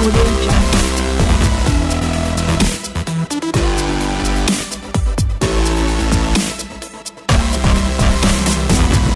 Audio Jungle.